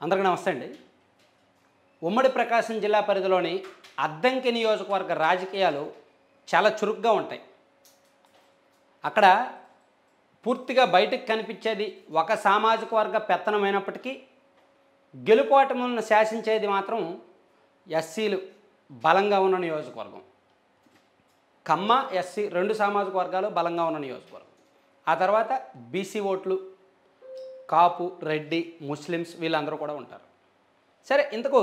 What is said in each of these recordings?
అందరికీ నమస్తే అండి. ఉమ్మడి ప్రకాశం జిల్లా పరిధిలోని అద్దంకి నియోజకవర్గ రాజకీయాలు చాలా చురుగ్గా ఉంటాయి. అక్కడ పూర్తిగా బయటకు కనిపించేది ఒక సామాజిక వర్గ పెత్తనమైనప్పటికీ గెలుపోటములను శాసించేది మాత్రం ఎస్సీలు బలంగా ఉన్న నియోజకవర్గం. కమ్మ ఎస్సీ రెండు సామాజిక వర్గాలు బలంగా ఉన్న నియోజకవర్గం. ఆ తర్వాత బీసీ ఓట్లు కాపు రెడ్డి ముస్లిమ్స్ వీళ్ళందరూ కూడా ఉంటారు. సరే ఇంతకు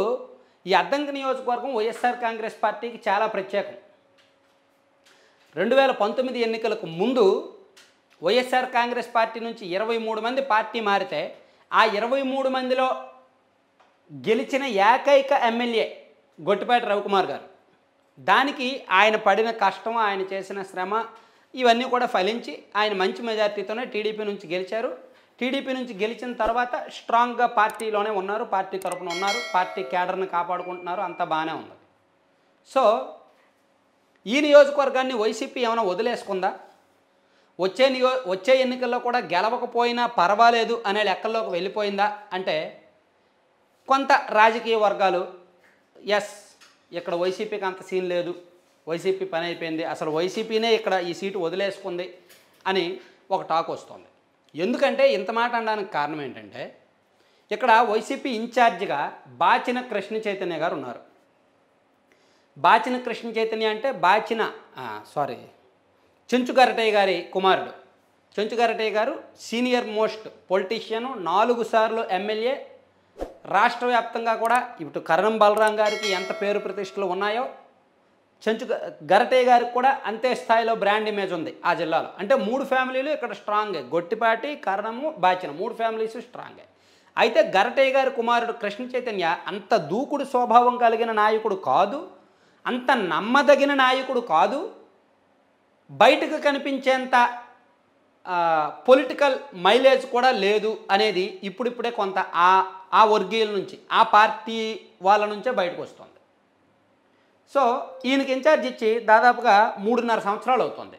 ఈ అద్దంకి నియోజకవర్గం వైఎస్ఆర్ కాంగ్రెస్ పార్టీకి చాలా ప్రత్యేకం. రెండు వేల పంతొమ్మిది ఎన్నికలకు ముందు వైఎస్ఆర్ కాంగ్రెస్ పార్టీ నుంచి ఇరవై మూడు మంది పార్టీ మారితే ఆ ఇరవై మూడు మందిలో గెలిచిన ఏకైక ఎమ్మెల్యే గొట్టిపేట రవికుమార్ గారు. దానికి ఆయన పడిన కష్టం ఆయన చేసిన శ్రమ ఇవన్నీ కూడా ఫలించి ఆయన మంచి మెజార్టీతోనే టీడీపీ నుంచి గెలిచారు. టీడీపీ నుంచి గెలిచిన తర్వాత స్ట్రాంగ్గా పార్టీలోనే ఉన్నారు పార్టీ తరఫున ఉన్నారు పార్టీ క్యాడర్ని కాపాడుకుంటున్నారు అంతా బాగానే ఉంది. సో ఈ నియోజకవర్గాన్ని వైసీపీ ఏమైనా వదిలేసుకుందా? వచ్చే నియో వచ్చే ఎన్నికల్లో కూడా గెలవకపోయినా పర్వాలేదు అనే లెక్కల్లోకి వెళ్ళిపోయిందా? అంటే కొంత రాజకీయ వర్గాలు ఎస్ ఇక్కడ వైసీపీకి అంత సీన్ లేదు వైసీపీ పని అయిపోయింది అసలు వైసీపీనే ఇక్కడ ఈ సీటు వదిలేసుకుంది అని ఒక టాక్ వస్తుంది. ఎందుకంటే ఇంత మాట అనడానికి కారణం ఏంటంటే ఇక్కడ వైసీపీ ఇన్ఛార్జిగా బాచిన కృష్ణ చైతన్య గారు ఉన్నారు. బాచిన కృష్ణ చైతన్య అంటే బాచిన సారీ చెంచుగరటయ్య గారి కుమారుడు. చెంచుగరటయ్య గారు సీనియర్ మోస్ట్ పొలిటీషియను నాలుగు సార్లు ఎమ్మెల్యే రాష్ట్ర వ్యాప్తంగా కూడా ఇటు కరణం బలరాం గారికి ఎంత పేరు ప్రతిష్టలు ఉన్నాయో చెంచు గరటయ్య గారికి కూడా అంతే స్థాయిలో బ్రాండ్ ఇమేజ్ ఉంది ఆ జిల్లాలో. అంటే మూడు ఫ్యామిలీలు ఇక్కడ స్ట్రాంగే. గొట్టిపాటి కరణము బాచిన. మూడు ఫ్యామిలీస్ స్ట్రాంగే. అయితే గరటయ్య గారి కుమారుడు కృష్ణ చైతన్య అంత దూకుడు స్వభావం కలిగిన నాయకుడు కాదు అంత నమ్మదగిన నాయకుడు కాదు. బయటకు కనిపించేంత పొలిటికల్ మైలేజ్ కూడా లేదు అనేది ఇప్పుడిప్పుడే కొంత ఆ ఆ వర్గీయుల నుంచి ఆ పార్టీ వాళ్ళ నుంచే బయటకు వస్తుంది. సో ఈయనకి ఇన్ఛార్జ్ ఇచ్చి దాదాపుగా మూడున్నర సంవత్సరాలు అవుతుంది.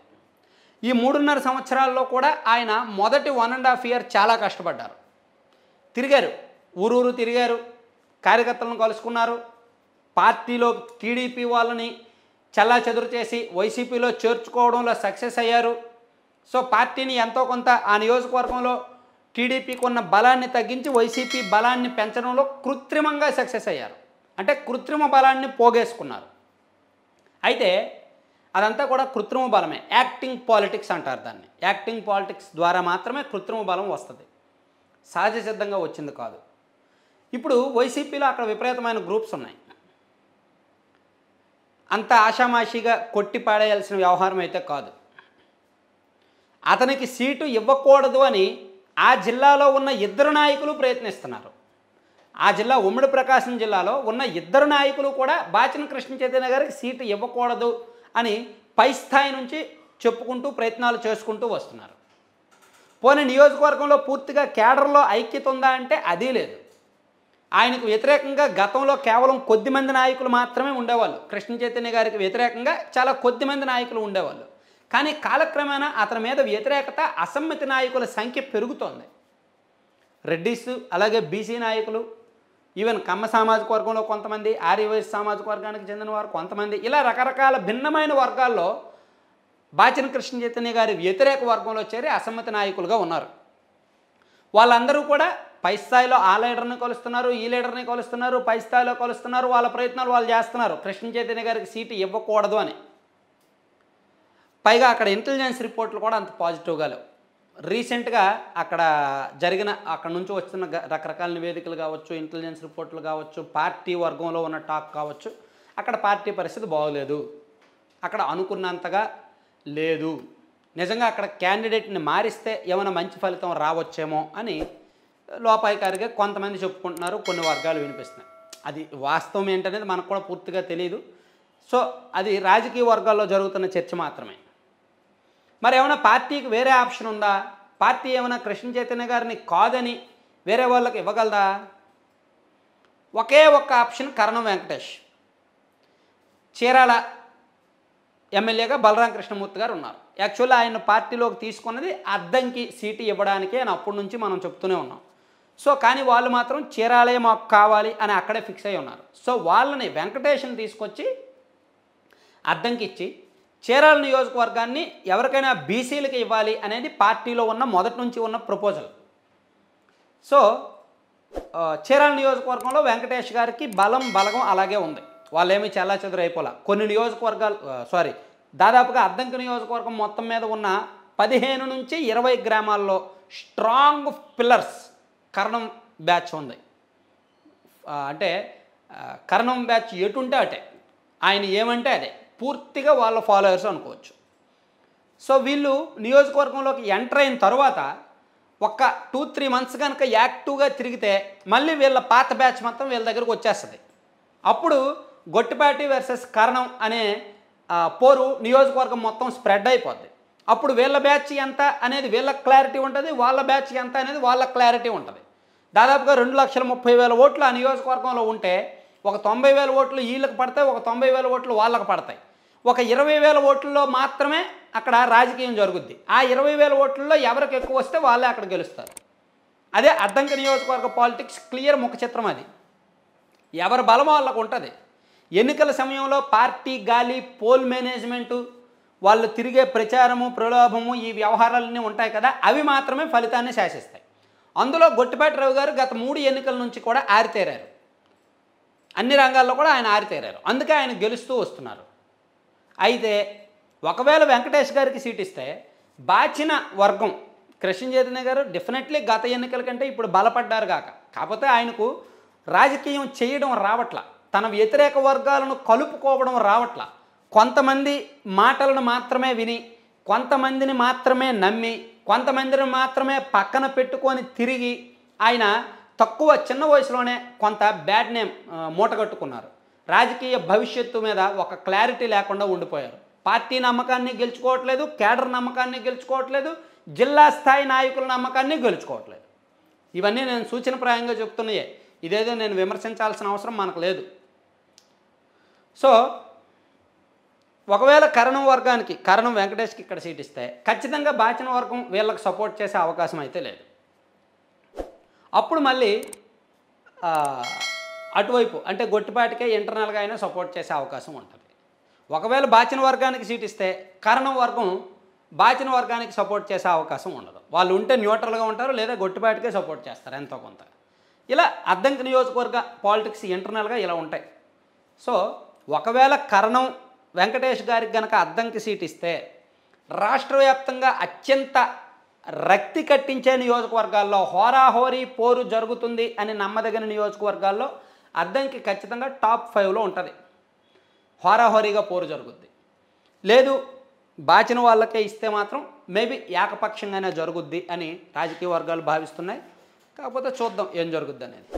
ఈ మూడున్నర సంవత్సరాల్లో కూడా ఆయన మొదటి వన్ అండ్ హాఫ్ ఇయర్ చాలా కష్టపడ్డారు. తిరిగారు. ఊరూరు తిరిగారు. కార్యకర్తలను కలుసుకున్నారు. పార్టీలో టీడీపీ వాళ్ళని చల్లా చెదురు చేసి వైసీపీలో చేర్చుకోవడంలో సక్సెస్ అయ్యారు. సో పార్టీని ఎంతో కొంత ఆ నియోజకవర్గంలో టీడీపీకి ఉన్న బలాన్ని తగ్గించి వైసీపీ బలాన్ని పెంచడంలో కృత్రిమంగా సక్సెస్ అయ్యారు. అంటే కృత్రిమ బలాన్ని పోగేసుకున్నారు. అయితే అదంతా కూడా కృత్రిమ బలమే. యాక్టింగ్ పాలిటిక్స్ అంటారు దాన్ని. యాక్టింగ్ పాలిటిక్స్ ద్వారా మాత్రమే కృత్రిమ బలం వస్తుంది. సహజ సిద్ధంగా వచ్చింది కాదు. ఇప్పుడు వైసీపీలో అక్కడ విపరీతమైన గ్రూప్స్ ఉన్నాయి. అంత ఆషామాషిగా కొట్టి పాడేయాల్సిన వ్యవహారం అయితే కాదు. అతనికి సీటు ఇవ్వకూడదు అని ఆ జిల్లాలో ఉన్న ఇద్దరు నాయకులు ప్రయత్నిస్తున్నారు. ఆ జిల్లా ఉమ్మడి ప్రకాశం జిల్లాలో ఉన్న ఇద్దరు నాయకులు కూడా బాచిన కృష్ణ చైతన్య గారికి సీటు ఇవ్వకూడదు అని పై స్థాయి నుంచి చెప్పుకుంటూ ప్రయత్నాలు చేసుకుంటూ వస్తున్నారు. పోనీ నియోజకవర్గంలో పూర్తిగా కేడర్లో ఐక్యత ఉందా అంటే అదీ లేదు. ఆయనకు వ్యతిరేకంగా గతంలో కేవలం కొద్ది మంది నాయకులు మాత్రమే ఉండేవాళ్ళు. కృష్ణ చైతన్య గారికి వ్యతిరేకంగా చాలా కొద్దిమంది నాయకులు ఉండేవాళ్ళు. కానీ కాలక్రమేణా అతని మీద వ్యతిరేకత అసమ్మతి నాయకుల సంఖ్య పెరుగుతోంది. రెడ్డిస్ అలాగే బీసీ నాయకులు ఈవెన్ కమ్మ సామాజిక వర్గంలో కొంతమంది ఆర్యవైశ్య సామాజిక వర్గానికి చెందిన వారు కొంతమంది ఇలా రకరకాల భిన్నమైన వర్గాల్లో బాచిన కృష్ణ చైతన్య గారి వ్యతిరేక వర్గంలో చేరి అసమ్మతి నాయకులుగా ఉన్నారు. వాళ్ళందరూ కూడా పై స్థాయిలో ఆ లీడర్ని కొలుస్తున్నారు ఈ లీడర్ని కొలుస్తున్నారు పై స్థాయిలో కొలుస్తున్నారు వాళ్ళ ప్రయత్నాలు వాళ్ళు చేస్తున్నారు. కృష్ణ చైతన్య గారికి సీటు ఇవ్వకూడదు అని. పైగా అక్కడ ఇంటెలిజెన్స్ రిపోర్ట్లు కూడా అంత పాజిటివ్గా లేవు. రీసెంట్గా అక్కడ జరిగిన అక్కడ నుంచి వచ్చిన రకరకాల నివేదికలు కావచ్చు ఇంటెలిజెన్స్ రిపోర్ట్లు కావచ్చు పార్టీ వర్గంలో ఉన్న టాక్ కావచ్చు అక్కడ పార్టీ పరిస్థితి బాగోలేదు. అక్కడ అనుకున్నంతగా లేదు. నిజంగా అక్కడ క్యాండిడేట్ని మారిస్తే ఏమైనా మంచి ఫలితం రావచ్చేమో అని లోపాయికారిగా కొంతమంది చెప్పుకుంటున్నారు కొన్ని వర్గాలు వినిపిస్తున్నాయి. అది వాస్తవం ఏంటనేది మనకు కూడా పూర్తిగా తెలియదు సో అది రాజకీయ వర్గాల్లో జరుగుతున్న చర్చ మాత్రమే. మరి ఏమైనా పార్టీకి వేరే ఆప్షన్ ఉందా? పార్టీ ఏమైనా కృష్ణ చైతన్య గారిని కాదని వేరే వాళ్ళకి ఇవ్వగలదా? ఒకే ఒక్క ఆప్షన్ కరణం వెంకటేష్. చీరాల ఎమ్మెల్యేగా బలరాం కృష్ణమూర్తి గారు ఉన్నారు. యాక్చువల్లీ ఆయన పార్టీలోకి తీసుకున్నది అద్దంకి సీటు ఇవ్వడానికే అని అప్పటి నుంచి మనం చెప్తూనే ఉన్నాం. సో కానీ వాళ్ళు మాత్రం చీరాలే మాకు కావాలి అని అక్కడే ఫిక్స్ అయి ఉన్నారు. సో వాళ్ళని వెంకటేష్ని తీసుకొచ్చి అద్దంకి ఇచ్చి చీరాల నియోజకవర్గాన్ని ఎవరికైనా బీసీలకు ఇవ్వాలి అనేది పార్టీలో ఉన్న మొదటి నుంచి ఉన్న ప్రపోజల్ సో చీరాల నియోజకవర్గంలో వెంకటేష్ గారికి బలం బలగం అలాగే ఉంది. వాళ్ళేమీ చెల్లా చెదురైపోలా కొన్ని నియోజకవర్గాలు సారీ దాదాపుగా అద్దంకి నియోజకవర్గం మొత్తం మీద ఉన్న పదిహేను నుంచి ఇరవై గ్రామాల్లో స్ట్రాంగ్ పిల్లర్స్ కరణం బ్యాచ్ ఉంది. అంటే కరణం బ్యాచ్ ఎటుంటే అటే. ఆయన ఏమంటే అదే. పూర్తిగా వాళ్ళ ఫాలోయర్స్ అనుకోవచ్చు. సో వీళ్ళు నియోజకవర్గంలోకి ఎంటర్ అయిన తర్వాత ఒక్క టూ త్రీ మంత్స్ కనుక యాక్టివ్గా తిరిగితే మళ్ళీ వీళ్ళ పాత బ్యాచ్ మొత్తం వీళ్ళ దగ్గరకు వచ్చేస్తుంది. అప్పుడు గొట్టిపాటి వర్సెస్ కరణం అనే పోరు నియోజకవర్గం మొత్తం స్ప్రెడ్ అయిపోద్ది. అప్పుడు వీళ్ళ బ్యాచ్ ఎంత అనేది వీళ్ళ క్లారిటీ ఉంటుంది వాళ్ళ బ్యాచ్ ఎంత అనేది వాళ్ళ క్లారిటీ ఉంటుంది. దాదాపుగా రెండు లక్షల ముప్పై వేల ఓట్లు ఆ నియోజకవర్గంలో ఉంటే ఒక తొంభై వేల ఓట్లు వీళ్ళకి పడతాయి ఒక తొంభై వేల ఓట్లు వాళ్ళకి పడతాయి. ఒక ఇరవై వేల ఓట్లలో మాత్రమే అక్కడ రాజకీయం జరుగుద్ది. ఆ ఇరవై వేల ఓట్లలో ఎవరికి ఎక్కువ వస్తే వాళ్ళే అక్కడ గెలుస్తారు. అదే అద్దంకి నియోజకవర్గ పాలిటిక్స్ క్లియర్ ముఖ చిత్రం అది. ఎవరి బలం వాళ్ళకు ఉంటుంది. ఎన్నికల సమయంలో పార్టీ గాలి పోల్ మేనేజ్మెంటు వాళ్ళు తిరిగే ప్రచారము ప్రలోభము ఈ వ్యవహారాలన్నీ ఉంటాయి కదా అవి మాత్రమే ఫలితాన్ని శాసిస్తాయి. అందులో గొట్టిపాటి రావు గారు గత మూడు ఎన్నికల నుంచి కూడా ఆరితేరారు. అన్ని రంగాల్లో కూడా ఆయన ఆరితేరారు. అందుకే ఆయన గెలుస్తూ వస్తున్నారు. అయితే ఒకవేళ వెంకటేష్ గారికి సీట్ ఇస్తే బాచిన వర్గం కృష్ణ చైతన్య గారు డెఫినెట్లీ గత ఎన్నికల కంటే ఇప్పుడు బలపడ్డారు కాక కాకపోతే ఆయనకు రాజకీయం చేయడం రావట్ల. తన వ్యతిరేక వర్గాలను కలుపుకోవడం రావట్ల. కొంతమంది మాటలను మాత్రమే విని కొంతమందిని మాత్రమే నమ్మి కొంతమందిని మాత్రమే పక్కన పెట్టుకొని తిరిగి ఆయన తక్కువ చిన్న వయసులోనే కొంత బ్యాడ్ నేమ్ మూటగట్టుకున్నారు. రాజకీయ భవిష్యత్తు మీద ఒక క్లారిటీ లేకుండా ఉండిపోయారు. పార్టీ నమ్మకాన్ని గెలుచుకోవట్లేదు కేడర్ నమ్మకాన్ని గెలుచుకోవట్లేదు జిల్లా స్థాయి నాయకుల నమ్మకాన్ని గెలుచుకోవట్లేదు. ఇవన్నీ నేను సూచనప్రాయంగా చెప్తున్నాయే. ఇదేదో నేను విమర్శించాల్సిన అవసరం మనకు లేదు. సో ఒకవేళ కరణం వర్గానికి కరణం వెంకటేష్కి ఇక్కడ సీట్ ఇస్తే ఖచ్చితంగా బాచిన వర్గం వీళ్ళకి సపోర్ట్ చేసే అవకాశం అయితే లేదు. అప్పుడు మళ్ళీ అటువైపు అంటే గొట్టిపాటికే ఇంటర్నల్గా అయినా సపోర్ట్ చేసే అవకాశం ఉంటుంది. ఒకవేళ బాచిన వర్గానికి సీట్ ఇస్తే కరణం వర్గం బాచిన వర్గానికి సపోర్ట్ చేసే అవకాశం ఉండదు. వాళ్ళు ఉంటే న్యూట్రల్గా ఉంటారు లేదా గొట్టిపాటికే సపోర్ట్ చేస్తారు ఎంతో కొంత. ఇలా అద్దంకి నియోజకవర్గ పాలిటిక్స్ ఇంటర్నల్గా ఇలా ఉంటాయి. సో ఒకవేళ కరణం వెంకటేష్ గారికి గనక అద్దంకి సీట్ ఇస్తే రాష్ట్ర వ్యాప్తంగా అత్యంత రక్తి కట్టించే నియోజకవర్గాల్లో హోరాహోరీ పోరు జరుగుతుంది అని నమ్మదగిన నియోజకవర్గాల్లో అద్దంకి ఖచ్చితంగా టాప్ ఫైవ్లో ఉంటుంది. హోరాహోరీగా పోరు జరుగుద్ది. లేదు బాచిన వాళ్ళకే ఇస్తే మాత్రం మేబీ ఏకపక్షంగానే జరుగుద్ది అని రాజకీయ వర్గాలు భావిస్తున్నాయి. కాకపోతే చూద్దాం ఏం జరుగుద్ది అనేది